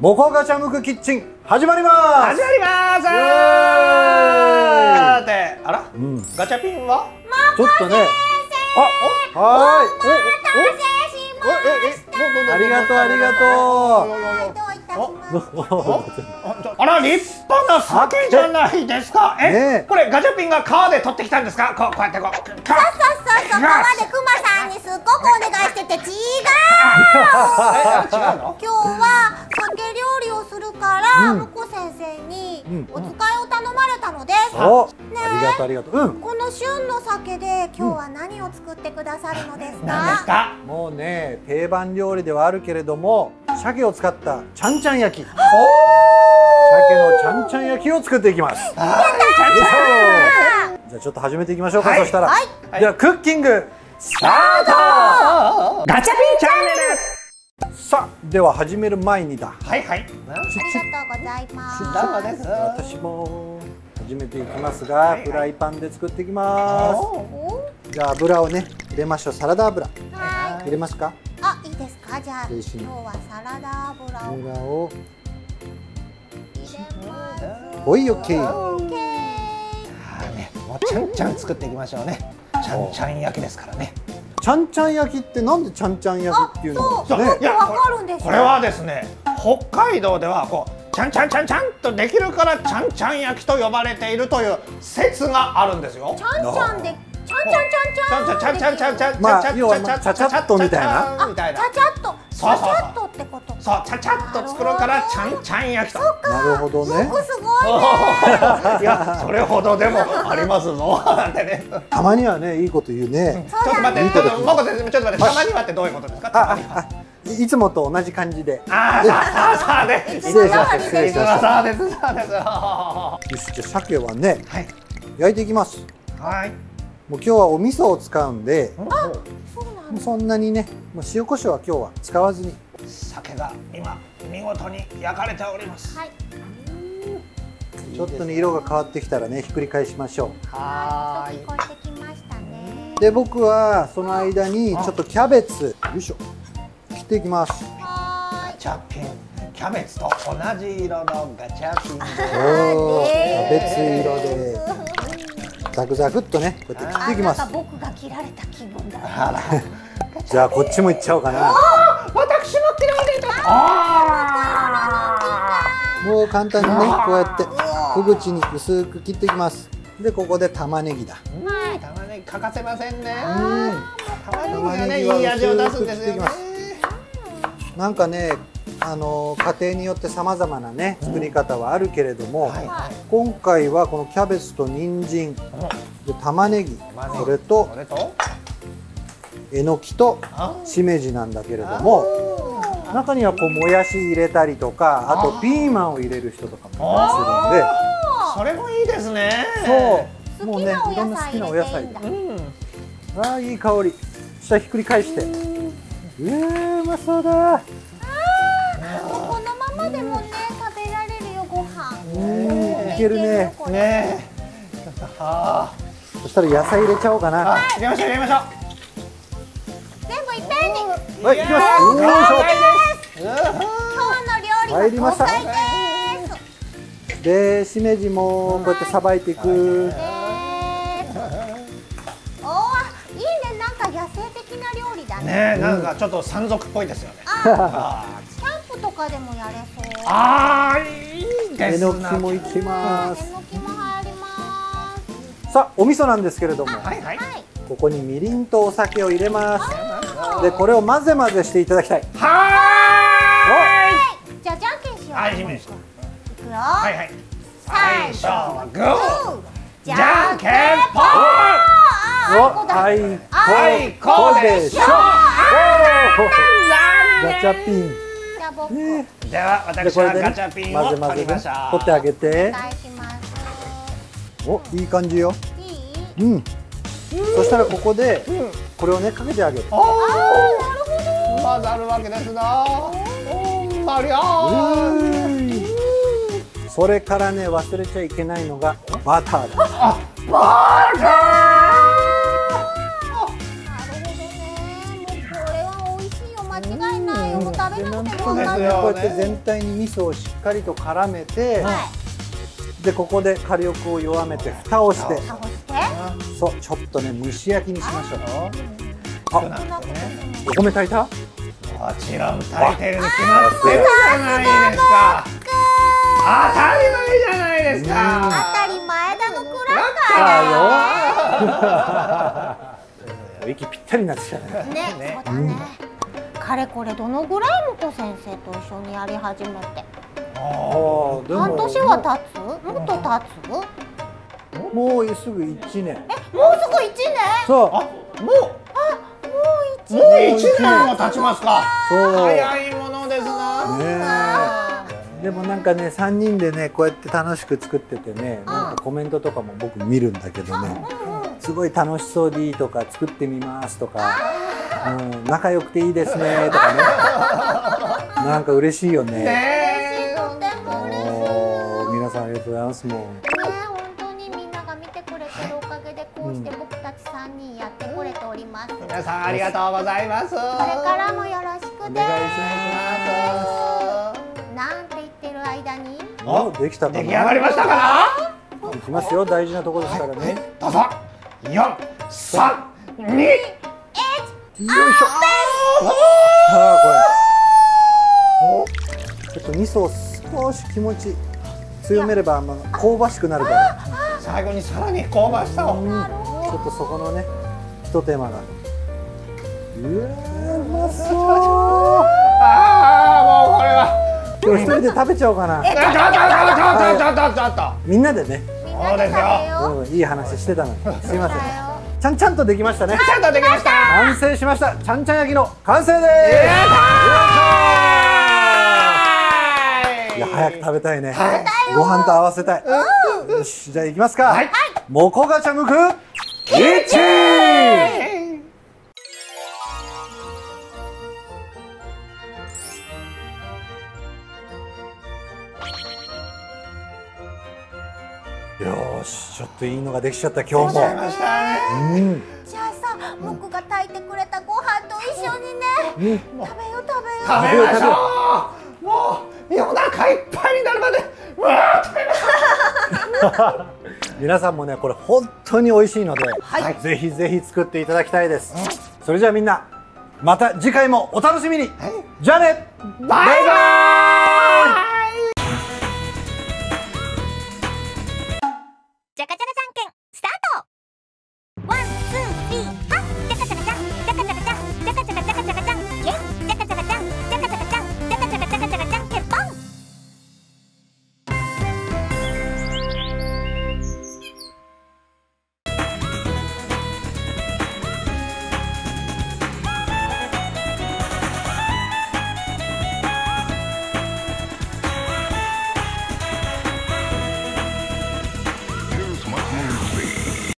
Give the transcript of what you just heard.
モコガチャムクキッチン始まります！始まります！あら、ん。ガチャピンは？ちょっとねあはーい。おえええありがとうありがとう。あら立派な酒じゃないですかえ、ねえこれガチャピンが川で取ってきたんですかこうこうやってこうそうそうそう、川でクマさんにすっごくお願いしてて、違う。今日は酒料理をするから、うん。ムコ先生にうんお使いを頼まれたのです。おね。ありがとうありがとう。うん。この旬の酒で今日は何を作ってくださるのです何ですか？かもうね定番料理ではあるけれども鮭を使ったちゃんちゃん焼き。鮭のちゃんちゃん焼きを作っていきます。よいしょじゃあちょっと始めていきましょうか、はい。そしたら、はい。ではクッキングスタート。ガチャピンチャンネさあでは始める前にだ。ルはいはい。ありがとうございます。どうもです私も始めていきますが、はいはい。フライパンで作っていきます。じゃあ油をね入れましょう。サラダ油。はい。入れますか？あ、いいですか？じゃあ今日はサラダ油を油を。入れます。おいオッケーちゃんちゃん作っていきましょうね。ちゃんちゃん焼きですからね。ちゃんちゃん焼きってなんでちゃんちゃん焼きっていうの？そうね。よくわかるんです。よこれはですね北海道ではこうちゃんちゃんちゃんちゃんとできるからちゃんちゃん焼きと呼ばれているという説があるんですよ。ちゃんちゃんで、ちゃんちゃんちゃんちゃん。ちゃんちゃんちゃんちゃんちゃんまあちゃん要はちゃちゃっとみたいな、みたいなちゃちゃっと。ちゃちゃっとってこと。そうちゃちゃっと作るからちゃんちゃん焼きとなるほどね僕すごいね。いやそれほどでもありますぞなんてねたまにはねいいこと言うねちょっと待ってちょっともこ先生ちょっと待ってたまにはってどういうことですかたまにはいつもと同じ感じであーさあさあね失礼しました失礼しましたそうですそうですはよしじゃ鮭はねい焼いていきますはいもう今日はお味噌を使うんでそうなんもうそんなにねもう塩コショウは今日は使わずに。酒が今見事に焼かれております。はい。ちょっとね色が変わってきたらねひっくり返しましょはーい聞こえてきましたね。う。で僕はその間にちょっとキャベツよいしょ。切っていきます。はガチャピン。キャベツと同じ色のガチャピンおーキねャベツ色でザクザクっとねこうやって切っていきます。僕が切られた気分だ。あら。じゃあこっちもいっちゃおうかな。私も切られたあもう簡単にねこうやって小口に薄く切っていきます。でここで玉ねぎだ。ーうん。玉ねぎ欠かせませんね。うん。玉ねぎが玉ねぎはねいい味を出すんですよね。なんかねあの家庭によってさまざまなね作り方はあるけれども、今回はこのキャベツと人参で玉ねぎ玉ねぎ。それとそれと？えのきとあ。しめじなんだけれども中にはこうもやし入れたりとかあとピーマンを入れる人とかもいたりするんで。それもいいですね。そう。もうねい好きなおろんな好きなお野菜で。うん。ああいい香り。そしたらひっくり返して。うわーうまそうだけるね。ねそしたら野菜入れちゃおうかーな。あ入れましょう入れましょう。全部いっぺんに。はい行きます。よい。しょ今日の料理入りましたは豪快です。でしめじもこうやってさばいていく。ですおーいいね。なんか野生的な料理だね。ねえなんかちょっと山賊っぽいですよね。ああキャンプとかでもやれそう。ーあーいい。でえのきもいきます。さあお味噌なんですけれどもはいはいはい。ここにみりんとお酒を入れますでこれを混ぜ混ぜしていただきたいはじゃあじゃんけんしよう。はい姫いくよ。ーいはいはい最初はグーじじゃんけんぽんあおあいこだ。はいはいこうでしょガチャピンじゃあ僕おね。ではで私はこれでねガチャピンを混ぜ混ぜね取りました。取ってあげて。おいい感じよ。いい？うん。そしたらここでこれをねかけてあげる。おお混ざるわけですな。うんまりゃー。うーい。それからね忘れちゃいけないのがバターだ。バタなでなんとなくねよねこうやって全体に味噌をしっかりと絡めて、でここで火力を弱めて蓋をして。倒して。そうちょっとね蒸し焼きにしましょう。そうなんですね。お米炊いた？もちろん炊いてるに決まってるじゃないですか。当たり前じゃないですか。当たり前だのくらあよ。息ぴったりになってきたね。いね。そうだねかれこれどのぐらい元先生と一緒にやり始めて？あーでも。半年は経つ？もっと経つ？もうもうすぐ1年。すぐ一年？そう。あもう。もう一もう一年も経ちますか。そう。早いものですな。ねえ。でもなんかね3人でねこうやって楽しく作っててねなんかコメントとかも僕見るんだけどね。すごい楽しそうでいいとか作ってみますとか、うん、仲良くていいですねとかね。なんか嬉しいよね。ね皆さんありがとうございますもんね本当にみんなが見てくれてるおかげでこうして僕たち三人やってこれております。これ皆さんありがとうございます。からもよろしくです。お願いしなんて言ってる間に。おできたか出来な上がりましたかいきますよ大事なところですからね、どうぞ。四三二よいしょ。さあこれ。ちょっと味噌を少し気持ち強めればあの香ばしくなるから。最後にさらに香ばしさを。うんちょっとそこのねひと手間が。うわーうまそう。ああもうこれは。今日一人で食べちゃおうかな。ちょっとちょっとちょっとちょっとちょっみんなでね、みんなで食べよう。うん、いい話してたのにすいませんちゃんちゃんとできましたね。とちゃんとできました。完成しました。ちゃんちゃん焼きの完成です。いや早く食べたいね、ご飯と合わせたい、よしじゃあ行きますか、はい。モコガチャムクキッチ。ンよーしちょっといいのができちゃった今日も。ましたね。うん。じゃあさ、僕が炊いてくれたご飯と一緒にね、うん。食べよう食べよう。食べましょう。もう夜中いっぱいになるまで。うわー食べま皆さんもねこれ本当に美味しいので、はい。ぜひぜひ作っていただきたいです、それじゃあみんなまた次回もお楽しみに、じゃあね。バイバイ